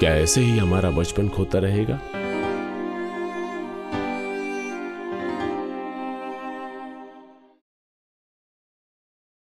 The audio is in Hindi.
क्या ऐसे ही हमारा बचपन खोता रहेगा?